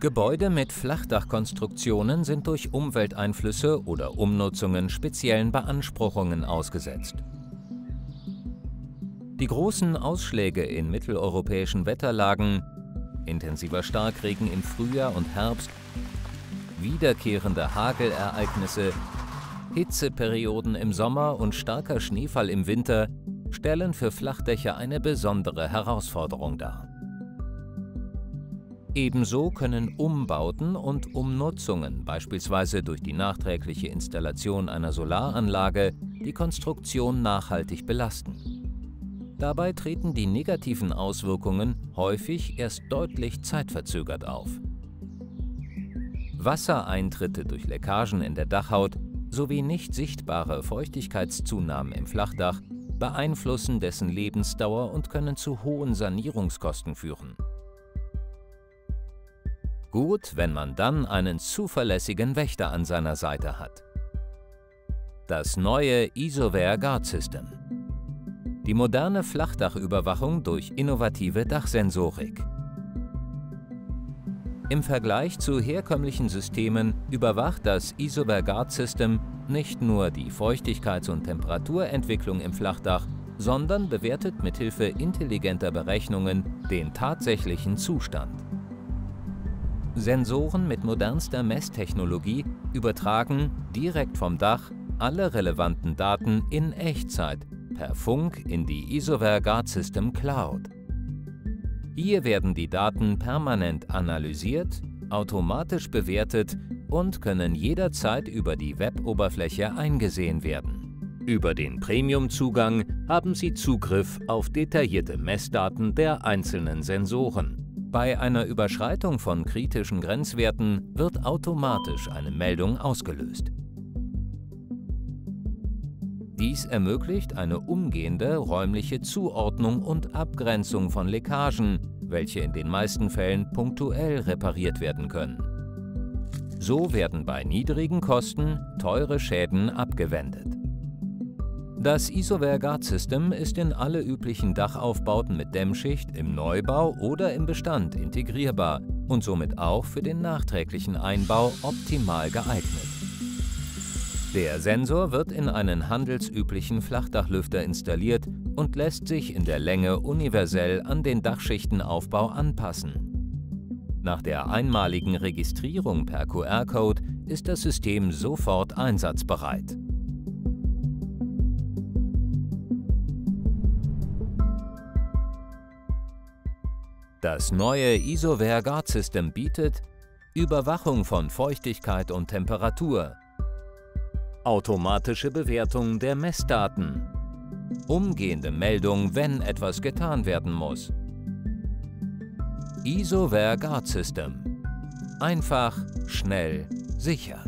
Gebäude mit Flachdachkonstruktionen sind durch Umwelteinflüsse oder Umnutzungen speziellen Beanspruchungen ausgesetzt. Die großen Ausschläge in mitteleuropäischen Wetterlagen, intensiver Starkregen im Frühjahr und Herbst, wiederkehrende Hagelereignisse, Hitzeperioden im Sommer und starker Schneefall im Winter stellen für Flachdächer eine besondere Herausforderung dar. Ebenso können Umbauten und Umnutzungen, beispielsweise durch die nachträgliche Installation einer Solaranlage, die Konstruktion nachhaltig belasten. Dabei treten die negativen Auswirkungen häufig erst deutlich zeitverzögert auf. Wassereintritte durch Leckagen in der Dachhaut sowie nicht sichtbare Feuchtigkeitszunahmen im Flachdach beeinflussen dessen Lebensdauer und können zu hohen Sanierungskosten führen. Gut, wenn man dann einen zuverlässigen Wächter an seiner Seite hat. Das neue Isoware Guard System. Die moderne Flachdachüberwachung durch innovative Dachsensorik. Im Vergleich zu herkömmlichen Systemen überwacht das Isoware Guard System nicht nur die Feuchtigkeits- und Temperaturentwicklung im Flachdach, sondern bewertet mithilfe intelligenter Berechnungen den tatsächlichen Zustand. Sensoren mit modernster Messtechnologie übertragen direkt vom Dach alle relevanten Daten in Echtzeit per Funk in die Isoware Guard System Cloud. Hier werden die Daten permanent analysiert, automatisch bewertet und können jederzeit über die Web-Oberfläche eingesehen werden. Über den Premium-Zugang haben Sie Zugriff auf detaillierte Messdaten der einzelnen Sensoren. Bei einer Überschreitung von kritischen Grenzwerten wird automatisch eine Meldung ausgelöst. Dies ermöglicht eine umgehende räumliche Zuordnung und Abgrenzung von Leckagen, welche in den meisten Fällen punktuell repariert werden können. So werden bei niedrigen Kosten teure Schäden abgewendet. Das Isoware Guard System ist in alle üblichen Dachaufbauten mit Dämmschicht im Neubau oder im Bestand integrierbar und somit auch für den nachträglichen Einbau optimal geeignet. Der Sensor wird in einen handelsüblichen Flachdachlüfter installiert und lässt sich in der Länge universell an den Dachschichtenaufbau anpassen. Nach der einmaligen Registrierung per QR-Code ist das System sofort einsatzbereit. Das neue Isoware Guard System bietet Überwachung von Feuchtigkeit und Temperatur, automatische Bewertung der Messdaten, umgehende Meldung, wenn etwas getan werden muss. Isoware Guard System. Einfach, schnell, sicher.